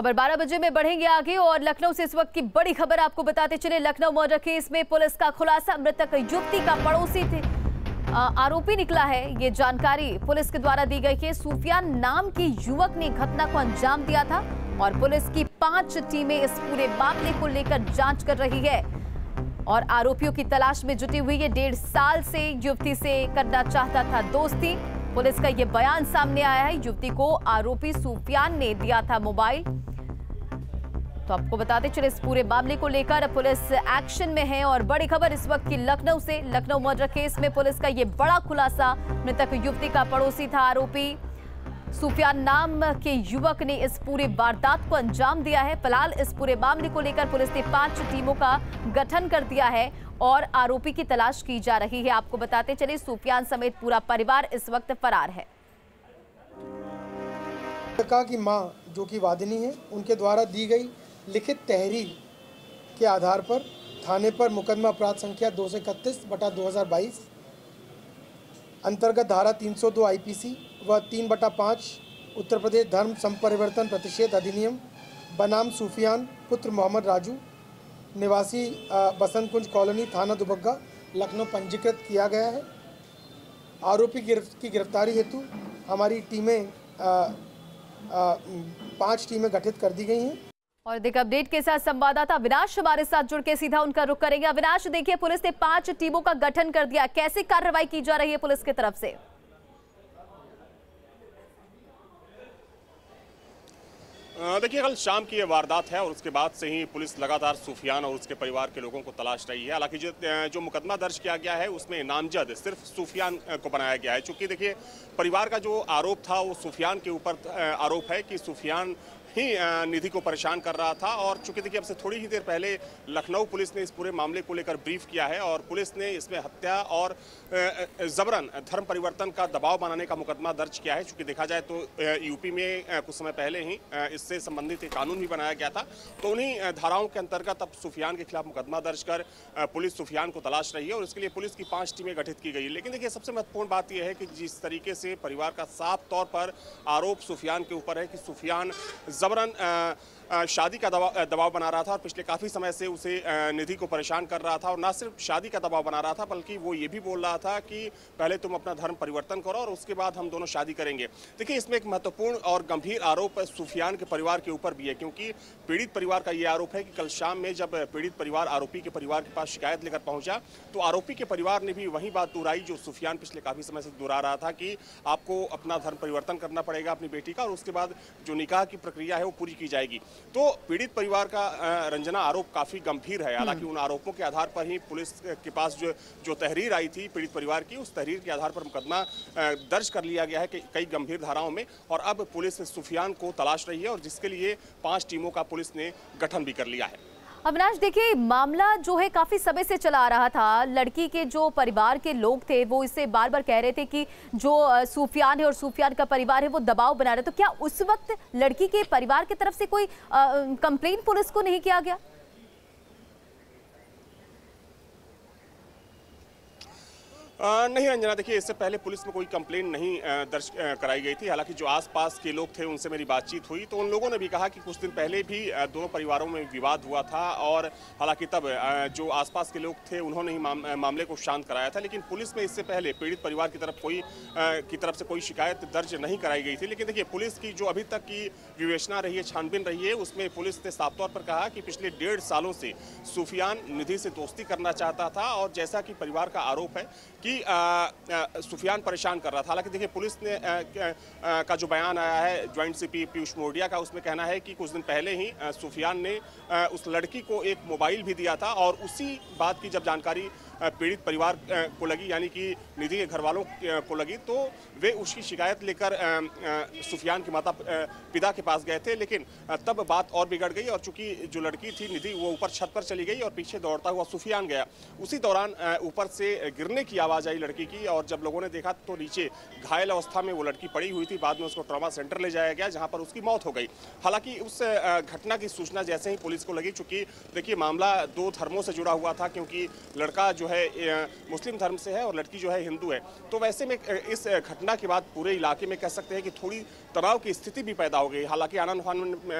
खबर 12 बजे में बढ़ेंगे आगे और लखनऊ से इस वक्त की बड़ी खबर आपको बताते चले। लखनऊ मर्डर केस में पुलिस का खुलासा, मृतक युवती का पड़ोसी थे। आरोपी निकला है, ये जानकारी पुलिस के द्वारा दी गई है। सूफियान नाम के युवक ने घटना को अंजाम दिया था और पुलिस की पाँच टीमें इस पूरे मामले को लेकर जाँच कर रही है। और आरोपियों की तलाश में जुटी हुई है डेढ़ साल से युवती से करना चाहता था दोस्ती। पुलिस का यह बयान सामने आया है। युवती को आरोपी सूफियान ने दिया था मोबाइल। तो आपको बताते चले इस पूरे मामले को लेकर। पुलिस एक्शन में है और बड़ी खबर इस वक्त की लखनऊ से। लखनऊ मर्डर केस में पुलिस का यह बड़ा खुलासा। मृतक युवती का पड़ोसी था आरोपी। सुफियान नाम के युवक ने इस पूरे वारदात को अंजाम दिया है। फ़िलहाल इस पूरे मामले को लेकर पुलिस ने पाँच टीमों का गठन कर दिया है और आरोपी की तलाश की जा रही है। आपको बताते चले सुफियान समेत पूरा परिवार इस वक्त फरार है। कहा कि माँ जो कि वादिनी है, उनके द्वारा दी गई लिखित तहरीर के आधार पर थाने पर मुकदमा अपराध संख्या दो सौ इकतीस बटा दो हज़ार बाईस, अंतर्गत धारा 302 आईपीसी व तीन बटा पाँच, उत्तर प्रदेश धर्म संपरिवर्तन प्रतिषेध अधिनियम, बनाम सूफियान, पुत्र मोहम्मद राजू, निवासी बसंत कुंज कॉलोनी, थाना दुबग्गा, लखनऊ पंजीकृत किया गया है। आरोपी गिरफ्त की गिरफ्तारी हेतु हमारी टीमें पाँच टीमें गठित कर दी गई हैं। और देख अपडेट के साथ संवाददाता अविनाश हमारे साथ जुड़ के सीधा उनका रुख करेंगे। अविनाश, देखिए, पुलिस ने पाँच टीमों का गठन कर दिया। कैसे कार्रवाई की जा रही है पुलिस की तरफ़ से? देखिए, कल शाम की ये वारदात है और उसके बाद से ही पुलिस लगातार सूफियान और उसके परिवार के लोगों को तलाश रही है। हालाँकि जो जो मुकदमा दर्ज किया गया है, उसमें नामजद सिर्फ़ सूफियान को बनाया गया है। चूँकि, देखिए, परिवार का जो आरोप था, वो सूफियान के ऊपर आरोप है कि सूफियान ही निधि को परेशान कर रहा था और चूँकि देखिए, अब से थोड़ी ही देर पहले लखनऊ पुलिस ने इस पूरे मामले को लेकर ब्रीफ किया है और पुलिस ने इसमें हत्या और जबरन धर्म परिवर्तन का दबाव बनाने का मुकदमा दर्ज किया है। चूँकि देखा जाए तो यूपी में कुछ समय पहले ही इससे संबंधित एक कानून भी बनाया गया था। तो उन्हीं धाराओं के अंतर्गत अब सुफियान के खिलाफ मुकदमा दर्ज कर पुलिस सुफियान को तलाश रही है और इसके लिए पुलिस की पाँच टीमें गठित की गई लेकिन देखिए, सबसे महत्वपूर्ण बात यह है कि जिस तरीके से परिवार का साफ़ तौर पर आरोप सुफियान के ऊपर है कि सुफियान जबरन शादी का दबाव दबाव बना रहा था और पिछले काफ़ी समय से उसे निधि को परेशान कर रहा था और ना सिर्फ़ शादी का दबाव बना रहा था, बल्कि वो ये भी बोल रहा था कि पहले तुम अपना धर्म परिवर्तन करो और उसके बाद हम दोनों शादी करेंगे। देखिए, इसमें एक महत्वपूर्ण और गंभीर आरोप सुफियान के परिवार के ऊपर भी है, क्योंकि पीड़ित परिवार का ये आरोप है कि कल शाम में जब पीड़ित परिवार आरोपी के परिवार के पास शिकायत लेकर पहुँचा तो आरोपी के परिवार ने भी वही बात दोहराई जो सुफियान पिछले काफ़ी समय से दोहरा रहा था कि आपको अपना धर्म परिवर्तन करना पड़ेगा अपनी बेटी का और उसके बाद जो निकाह की प्रक्रिया है वो पूरी की जाएगी। तो पीड़ित परिवार का रंजना आरोप काफ़ी गंभीर है। हालाँकि उन आरोपों के आधार पर ही पुलिस के पास जो जो तहरीर आई थी पीड़ित परिवार की उस तहरीर के आधार पर मुकदमा दर्ज कर लिया गया है कई गंभीर धाराओं में। और अब पुलिस सुफियान को तलाश रही है और जिसके लिए पाँच टीमों का पुलिस ने गठन भी कर लिया है। अविनाश, देखिए, मामला जो है काफ़ी समय से चला आ रहा था। लड़की के जो परिवार के लोग थे, वो इससे बार बार कह रहे थे कि जो सूफियान है और सूफियान का परिवार है, वो दबाव बना रहे। तो क्या उस वक्त लड़की के परिवार की तरफ़ से कोई कंप्लेन पुलिस को नहीं किया गया? नहीं अंजना देखिए इससे पहले पुलिस में कोई कंप्लेन नहीं दर्ज कराई गई थी। हालाँकि जो आसपास के लोग थे उनसे मेरी बातचीत हुई। तो उन लोगों ने भी कहा कि कुछ दिन पहले भी दोनों परिवारों में विवाद हुआ था और हालाँकि तब जो आसपास के लोग थे उन्होंने ही माम, मामले को शांत कराया था। लेकिन पुलिस में इससे पहले पीड़ित परिवार की तरफ़ कोई की तरफ़ से कोई शिकायत दर्ज नहीं कराई गई थी। लेकिन देखिए पुलिस की जो अभी तक की विवेचना रही है छानबीन रही है उसमें पुलिस ने साफ़ तौर पर कहा कि पिछले डेढ़ सालों से सूफियान निधि से दोस्ती करना चाहता था और जैसा कि परिवार का आरोप है कि कि सुफियान परेशान कर रहा था। हालाँकि देखिए पुलिस ने आ, आ, का जो बयान आया है ज्वाइंट सीपी पीयूष मोडिया का उसमें कहना है कि कुछ दिन पहले ही सुफियान ने उस लड़की को एक मोबाइल भी दिया था और उसी बात की जब जानकारी पीड़ित परिवार को लगी, यानी कि निधि के घर वालों को लगी तो वे उसकी शिकायत लेकर सुफियान की माता पिता के पास गए थे, लेकिन तब बात और बिगड़ गई और चूँकि जो लड़की थी निधि वो ऊपर छत पर चली गई और पीछे दौड़ता हुआ सुफियान गया। उसी दौरान ऊपर से गिरने की आवाज़ आई लड़की की और जब लोगों ने देखा तो नीचे घायल अवस्था में वो लड़की पड़ी हुई थी। बाद में उसको ट्रामा सेंटर ले जाया गया, जहाँ पर उसकी मौत हो गई। हालाँकि उस घटना की सूचना जैसे ही पुलिस को लगी, चूँकि देखिए, मामला दो धर्मों से जुड़ा हुआ था, क्योंकि लड़का जो है मुस्लिम धर्म से है और लड़की जो है हिंदू है। तो वैसे में इस घटना के बाद पूरे इलाके में कह सकते हैं कि थोड़ी तनाव की स्थिति भी पैदा हो गई। हालाँकि आनंद फान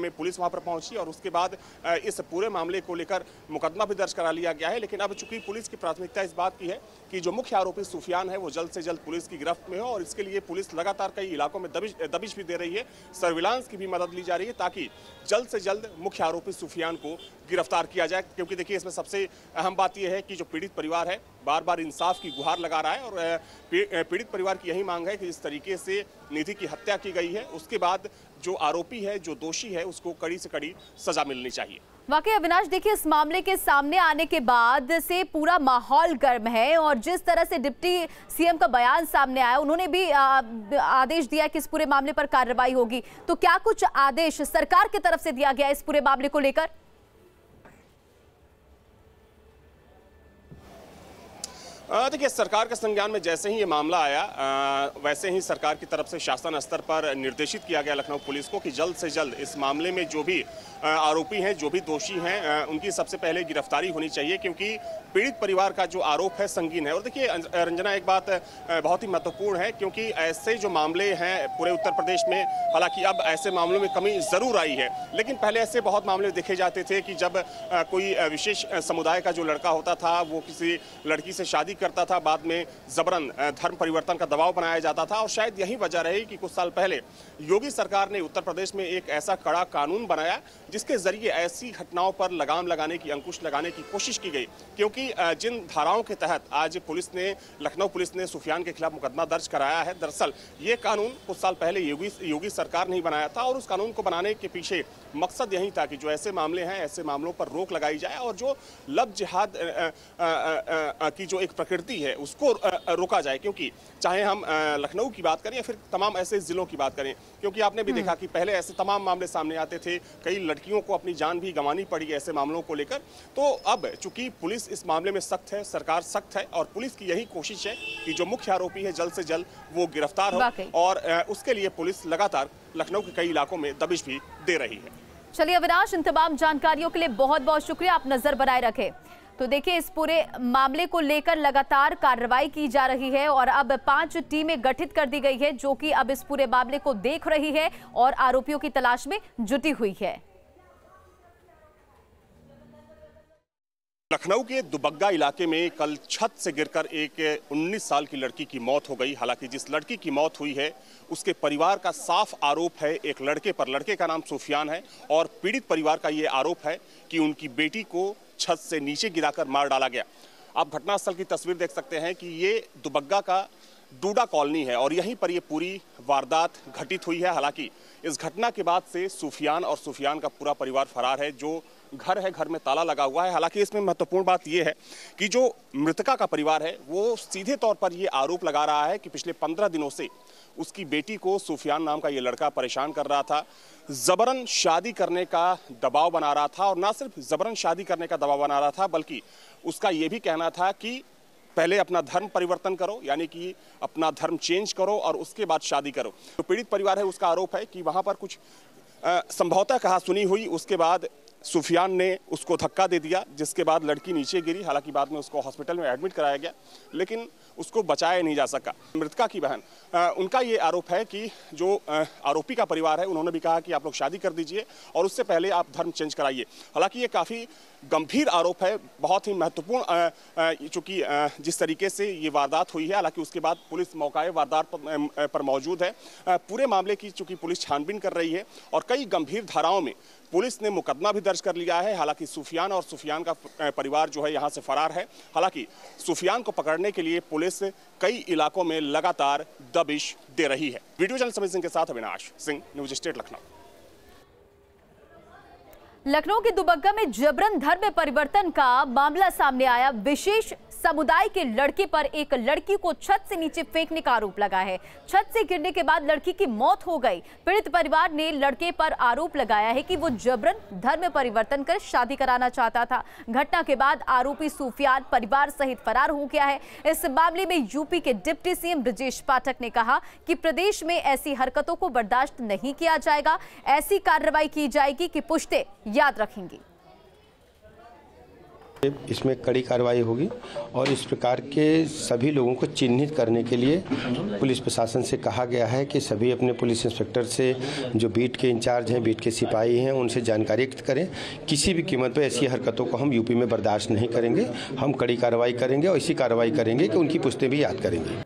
में पुलिस वहाँ पर पहुँची और उसके बाद इस पूरे मामले को लेकर मुकदमा भी दर्ज करा लिया गया है। लेकिन अब चूँकि पुलिस की प्राथमिकता इस बात की है कि जो मुख्य आरोपी सुफियान है, वो जल्द से जल्द पुलिस की गिरफ्त में हो और इसके लिए पुलिस लगातार कई इलाकों में दबिश दबिश भी दे रही है। सर्विलांस की भी मदद ली जा रही है ताकि जल्द से जल्द मुख्य आरोपी सुफियान को गिरफ़्तार किया जाए। क्योंकि देखिए, इसमें सबसे अहम बात यह है कि जो पीड़ित परिवार है बार बार इंसाफ की गुहार लगा रहा है और पीड़ित परिवार की यही मांग है कि जिस तरीके से निधि की हत्या की गई है। उसके बाद जो आरोपी है, जो दोषी है, उसको कड़ी से कड़ी सजा मिलनी चाहिए। वाकई अविनाश, देखिए, इस मामले के सामने आने के बाद से पूरा माहौल गर्म है और जिस तरह से डिप्टी सीएम का बयान सामने आया, उन्होंने भी आदेश दिया कि इस पूरे मामले पर कार्रवाई होगी। तो क्या कुछ आदेश सरकार की तरफ़ से दिया गया इस पूरे मामले को लेकर? देखिए सरकार के संज्ञान में जैसे ही ये मामला आया आ, वैसे ही सरकार की तरफ़ से शासन स्तर पर निर्देशित किया गया लखनऊ पुलिस को कि जल्द से जल्द इस मामले में जो भी आरोपी हैं जो भी दोषी हैं उनकी सबसे पहले गिरफ्तारी होनी चाहिए क्योंकि पीड़ित परिवार का जो आरोप है संगीन है। और देखिए रंजना एक बात बहुत ही महत्वपूर्ण है क्योंकि ऐसे जो मामले हैं पूरे उत्तर प्रदेश में हालाँकि अब ऐसे मामलों में कमी ज़रूर आई है। लेकिन पहले ऐसे बहुत मामले देखे जाते थे कि जब कोई विशेष समुदाय का जो लड़का होता था वो किसी लड़की से शादी करता था, बाद में जबरन धर्म परिवर्तन का दबाव बनाया जाता था और शायद यही वजह रही कि कुछ साल पहले योगी सरकार ने उत्तर प्रदेश में एक ऐसा कड़ा कानून बनाया जिसके ज़रिए ऐसी घटनाओं पर लगाम लगाने की, अंकुश लगाने की कोशिश की गई। क्योंकि जिन धाराओं के तहत आज पुलिस ने, लखनऊ पुलिस ने सुफियान के खिलाफ मुकदमा दर्ज कराया है, दरअसल ये कानून कुछ साल पहले योगी योगी सरकार ने ही बनाया था और उस कानून को बनाने के पीछे मकसद यही था कि जो ऐसे मामले हैं, ऐसे मामलों पर रोक लगाई जाए और जो लब जिहाद की जो एक प्रकृति है उसको रोका जाए। क्योंकि चाहे हम लखनऊ की बात करें या फिर तमाम ऐसे जिलों की बात करें क्योंकि आपने भी हम्म। देखा कि पहले ऐसे तमाम मामले सामने आते थे कई लड़कियों को अपनी जान भी गंवानी पड़ी ऐसे मामलों को लेकर। तो अब चूँकि पुलिस इस मामले में सख्त है सरकार सख्त है और पुलिस की यही कोशिश है कि जो मुख्य आरोपी है जल्द से जल्द वो गिरफ़्तार हो और उसके लिए पुलिस लगातार लखनऊ के कई इलाकों में दबिश भी दे रही है। चलिए अविनाश इन तमाम जानकारियों के लिए बहुत बहुत शुक्रिया। आप नज़र बनाए रखे। तो देखिए, इस पूरे मामले को लेकर लगातार कार्रवाई की जा रही है और अब पाँच टीमें गठित कर दी गई है, जो कि अब इस पूरे मामले को देख रही है और आरोपियों की तलाश में जुटी हुई है। लखनऊ के दुबग्गा इलाके में कल छत से गिरकर एक 19 साल की लड़की की मौत हो गई। हालाँकि जिस लड़की की मौत हुई है, उसके परिवार का साफ़ आरोप है। एक लड़के पर लड़के का नाम सुफियान है और पीड़ित परिवार का ये आरोप है कि उनकी बेटी को छत से नीचे गिराकर मार डाला गया। आप घटनास्थल की तस्वीर देख सकते हैं कि ये दुबग्गा का डूडा कॉलोनी है और यहीं पर ये पूरी वारदात घटित हुई है। हालाँकि इस घटना के बाद से सुफियान और सुफियान का पूरा परिवार फरार है, जो घर है, घर में ताला लगा हुआ है। हालाँकि इसमें महत्वपूर्ण बात यह है कि जो मृतका का परिवार है, वो सीधे तौर पर ये आरोप लगा रहा है कि पिछले पंद्रह दिनों से उसकी बेटी को सुफियान नाम का ये लड़का परेशान कर रहा था। जबरन शादी करने का दबाव बना रहा था और ना सिर्फ़ जबरन शादी करने का दबाव बना रहा था, बल्कि उसका ये भी कहना था कि पहले अपना धर्म परिवर्तन करो, यानी कि अपना धर्म चेंज करो और उसके बाद शादी करो। जो तो पीड़ित परिवार है, उसका आरोप है कि वहाँ पर कुछ संभवतः कहा सुनी हुई, उसके बाद सुफियान ने उसको धक्का दे दिया, जिसके बाद लड़की नीचे गिरी। हालाँकि बाद में उसको हॉस्पिटल में एडमिट कराया गया, लेकिन उसको बचाया नहीं जा सका। मृतका की बहन उनका ये आरोप है कि जो आरोपी का परिवार है, उन्होंने भी कहा कि आप लोग शादी कर दीजिए और उससे पहले आप धर्म चेंज कराइए। हालाँकि ये काफ़ी गंभीर आरोप है बहुत ही महत्वपूर्ण चूँकि जिस तरीके से ये वारदात हुई है हालाँकि उसके बाद पुलिस मौका वारदात पर, पर मौजूद है। पूरे मामले की चूँकि पुलिस छानबीन कर रही है और कई गंभीर धाराओं में पुलिस ने मुकदमा भी दर्ज कर लिया है। हालाँकि सुफियान और सुफियान का परिवार जो है यहाँ से फरार है। हालाँकि सुफियान को पकड़ने के लिए पुलिस कई इलाकों में लगातार दबिश दे रही है। वीडियो जर्नल समित सिंह के साथ अविनाश सिंह न्यूज़ स्टेट लखनऊ। लखनऊ के दुबग्गा में जबरन धर्म परिवर्तन का मामला सामने आया। विशेष समुदाय के लड़के पर एक लड़की को छत से नीचे फेंकने का आरोप लगा है। छत से गिरने के बाद लड़की की मौत हो गई। पीड़ित परिवार ने लड़के पर आरोप लगाया है कि वो जबरन धर्म परिवर्तन कर शादी कराना चाहता था। घटना के बाद आरोपी सूफियान परिवार सहित फरार हो गया है। इस मामले में यूपी के डिप्टी सीएम ब्रजेश पाठक ने कहा कि प्रदेश में ऐसी हरकतों को बर्दाश्त नहीं किया जाएगा। ऐसी कार्रवाई की जाएगी कि पुश्ते याद रखेंगी। इसमें कड़ी कार्रवाई होगी और इस प्रकार के सभी लोगों को चिन्हित करने के लिए पुलिस प्रशासन से कहा गया है कि सभी अपने पुलिस इंस्पेक्टर से जो बीट के इंचार्ज हैं, बीट के सिपाही हैं, उनसे जानकारी करें। किसी भी कीमत पर ऐसी हरकतों को हम यूपी में बर्दाश्त नहीं करेंगे। हम कड़ी कार्रवाई करेंगे और ऐसी कार्रवाई करेंगे कि उनकी पुस्तें भी याद करेंगे।